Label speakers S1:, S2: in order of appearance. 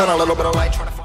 S1: and a little bit of light